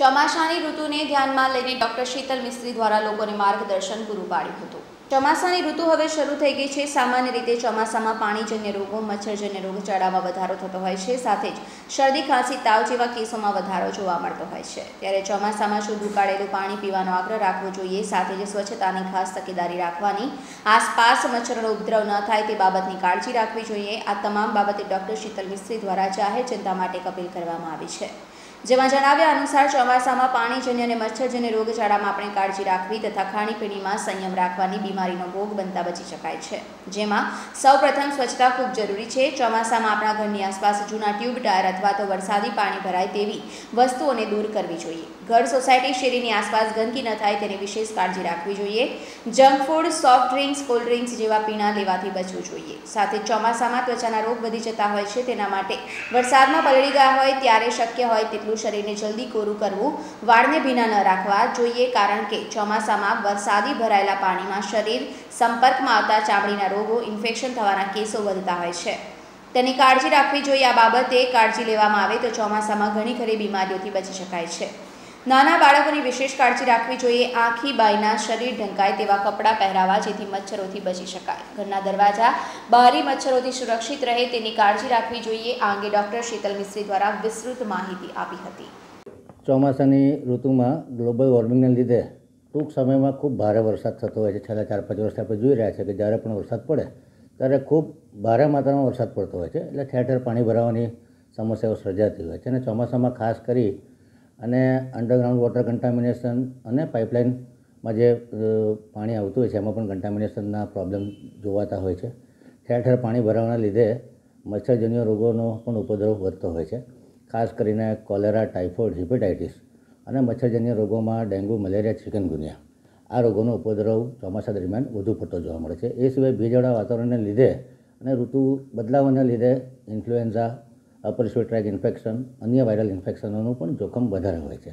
ચોમાસાની ઋતુને ધ્યાનમાં લઈને ડોક્ટર શીતલ મિસ્ત્રી દ્વારા લોકોને માર્ગદર્શન પૂરું પાડ્યું હતું. ચોમાસાની ઋતુ હવે શરૂ થઈ ગઈ છે. સામાન્ય રીતે ચોમાસામાં પાણીજન્ય રોગો, મચ્છરજન્ય રોગચાળામાં વધારો થતો હોય છે. સાથે જ શરદી, ખાંસી, તાવ જેવા કેસોમાં વધારો જોવા મળતો હોય છે. ત્યારે ચોમાસામાં શુદ્ધ ઉકાળેલું પાણી પીવાનો આગ્રહ રાખવો જોઈએ. સાથે જ સ્વચ્છતાની ખાસ તકેદારી રાખવાની આસપાસ મચ્છરોનો ઉપદ્રવ ન થાય તે બાબતની કાળજી રાખવી જોઈએ. આ તમામ બાબતે ડૉક્ટર શીતલ મિસ્ત્રી દ્વારા જાહેર જનતા માટે અપીલ કરવામાં આવી છે. જેમાં જણાવ્યા અનુસાર, ચોમાસામાં પાણીજન્ય અને મચ્છરજન્ય રોગચાળામાં આપણે કાળજી રાખવી તથા ખાણીપીણીમાં સંયમ રાખવાની બીમારીનો ભોગ બનતા બચી શકાય છે. જેમાં સૌપ્રથમ સ્વચ્છતા ખૂબ જરૂરી છે. ચોમાસામાં આપણા ઘરની આસપાસ જૂના ટ્યુબ ટાયર અથવા તો વરસાદી પાણી ભરાય તેવી વસ્તુઓને દૂર કરવી જોઈએ. ઘર સોસાયટી શેરીની આસપાસ ગંદકી ન થાય તેની વિશેષ કાળજી રાખવી જોઈએ. Junk food, soft drinks, cold drinks જેવા પીણા લેવાથી બચવું જોઈએ. સાથે ચોમાસામાં ત્વચાના રોગ વધી જતા હોય છે તેના માટે વરસાદમાં પલળી ગયા હોય ત્યારે શક્ય હોય તેટલું શરીરને જલ્દી કોરું કરવું વાળને ભીના ન રાખવા જોઈએ. કારણ કે ચોમાસામાં વરસાદી ભરાયેલા પાણીમાં શરીર સંપર્કમાં આવતા ચામડીના રોગો ઇન્ફેક્શન થવાના કેસો વધતા હોય છે. તેની કાળજી રાખવી જોઈએ આ બાબતે કાળજી લેવામાં આવે તો ચોમાસામાં ઘણી ખરી બીમારીઓથી બચી શકાય છે. નાના બાળકોની વિશેષ કાળજી રાખવી જોઈએ આખી બાઈના શરીર ઢંકાય તેવા કપડાં પહેરાવા જેથી મચ્છરોથી બચી શકાય. ઘરના દરવાજા બહારી મચ્છરોથી સુરક્ષિત રહે તેની કાળજી રાખવી જોઈએ આ અંગે ડૉક્ટર શીતલ મિસ્ત્રી દ્વારા વિસ્તૃત માહિતી આપી હતી. ચોમાસાની ઋતુમાં ગ્લોબલ વોર્મિંગને લીધે ટૂંક સમયમાં ખૂબ ભારે વરસાદ થતો હોય છે. છેલ્લા ચાર પાંચ વર્ષથી આપણે જોઈ રહ્યા છીએ કે જ્યારે પણ વરસાદ પડે ત્યારે ખૂબ ભારે માત્રામાં વરસાદ પડતો હોય છે. એટલે ઠેર પાણી ભરાવાની સમસ્યાઓ સર્જાતી હોય છે. અને ચોમાસામાં ખાસ કરી અને અંડરગ્રાઉન્ડ વોટર કન્ટામિનેશન અને પાઇપલાઇનમાં જે પાણી આવતું હોય છે, એમાં પણ કન્ટામિનેશનના પ્રોબ્લેમ જોવાતા હોય છે. ઠેર ઠેર પાણી ભરાવાના લીધે મચ્છરજન્ય રોગોનો પણ ઉપદ્રવ વધતો હોય છે. ખાસ કરીને કોલેરા ટાઇફોઇડ હિપેટાઇટિસ અને મચ્છરજન્ય રોગોમાં ડેન્ગ્યુ મલેરિયા ચિકનગુનિયા આ રોગોનો ઉપદ્રવ ચોમાસા દરમિયાન વધુ પડતો જોવા મળે છે. એ સિવાય ભેજવાળા વાતાવરણને લીધે અને ઋતુ બદલાવાના લીધે ઇન્ફ્લુએન્ઝા અપર ટ્રેક ઇન્ફેક્શન, અન્ય વાયરલ ઇન્ફેક્શનોનું પણ જોખમ વધારે હોય છે.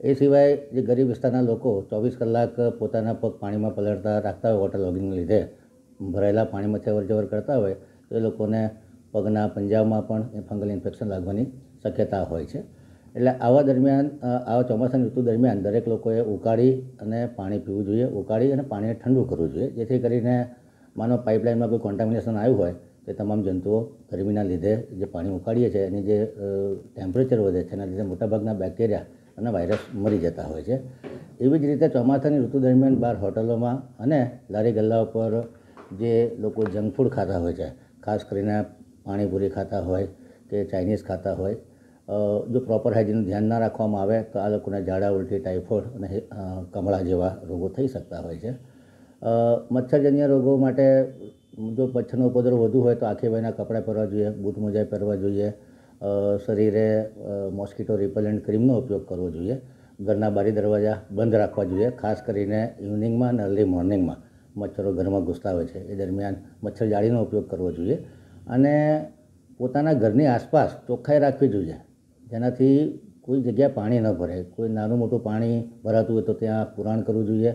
એ સિવાય જે ગરીબ વિસ્તારના લોકો ચોવીસ કલાક પોતાના પગ પાણીમાં પલળતા રાખતા હોય વોટર લોગિંગને લીધે, ભરાયેલા પાણીમાં અવરજવર કરતા હોય, તો એ લોકોને પગના પંજાબમાં પણ એ ફંગલ ઇન્ફેક્શન લાગવાની શક્યતા હોય છે. એટલે આવા દરમિયાન આવા ચોમાસાની ઋતુ દરમિયાન દરેક લોકોએ ઉકાળી અને પાણી પીવું જોઈએ. ઉકાળી અને પાણીને ઠંડુ કરવું જોઈએ. જેથી કરીને માનો પાઇપલાઇનમાં કોઈ કોન્ટામિનેશન આવ્યું હોય, તે તમામ જંતુઓ ગરમીના લીધે જે પાણી ઉકાળીએ છીએ, એની જે ટેમ્પરેચર વધે છે, એના લીધે મોટાભાગના બેક્ટેરિયા અને વાયરસ મરી જતા હોય છે. એવી જ રીતે ચોમાસાની ઋતુ દરમિયાન બહાર હોટલોમાં અને લારી ગલ્લા ઉપર જે લોકો જંક ફૂડ ખાતા હોય છે, ખાસ કરીને પાણીપુરી ખાતા હોય કે ચાઇનીઝ ખાતા હોય જો પ્રોપર હાઇજીનનું ધ્યાન ના રાખવામાં આવે, તો આ લોકોને ઝાડા ઉલટી ટાઇફોઇડ અને કમળા જેવા રોગો થઈ શકતા હોય છે. મચ્છરજન્ય રોગો માટે જો મચ્છરનો ઉપદ્રવ વધુ હોય, તો આખી વયના કપડાં પહેરવા જોઈએ, બૂટ મોજા પહેરવા જોઈએ શરીરે મોસ્કીટો રિપેલન્ટ ક્રીમનો ઉપયોગ કરવો જોઈએ, ઘરના બારી દરવાજા બંધ રાખવા જોઈએ, ખાસ કરીને ઇવનિંગમાં અને અર્લી મોર્નિંગમાં મચ્છરો ઘરમાં ઘૂસતા હોય છે. એ દરમિયાન મચ્છર જાળીનો ઉપયોગ કરવો જોઈએ અને પોતાના ઘરની આસપાસ ચોખ્ખાઈ રાખવી જોઈએ. જેનાથી કોઈ જગ્યાએ પાણી ન ભરે કોઈ નાનું મોટું પાણી ભરાતું હોય તો ત્યાં પુરાણ કરવું જોઈએ.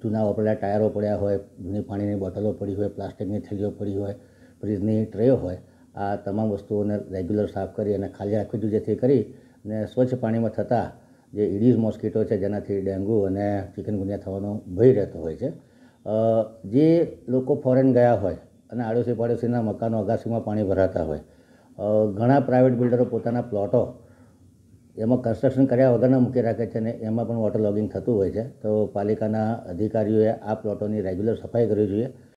જૂના વાપરેલા ટાયરો પડ્યા હોય, જૂની પાણીની બોટલો પડી હોય, પ્લાસ્ટિકની થેલીઓ પડી હોય, ફ્રીજની ટ્રેઓ હોય, આ તમામ વસ્તુઓને રેગ્યુલર સાફ કરી અને ખાલી રાખવી જોઈએ જેથી કરી અને સ્વચ્છ પાણીમાં થતા જે ઇડીઝ મોસ્કીટો છે જેનાથી ડેન્ગ્યુ અને ચિકનગુનિયા થવાનો ભય રહેતો હોય છે. જે લોકો ફોરેન ગયા હોય અને આડોશી પાડોશીના મકાનો અગાસીમાં પાણી ભરાતા હોય ઘણા પ્રાઇવેટ બિલ્ડરો પોતાના પ્લોટો એમાં કન્સ્ટ્રક્શન કર્યા વગરના મૂકી રાખે છે અને એમાં પણ વોટર લોગિંગ થતું હોય છે. તો પાલિકાના અધિકારીઓએ આ પ્લોટોની રેગ્યુલર સફાઈ કરવી જોઈએ.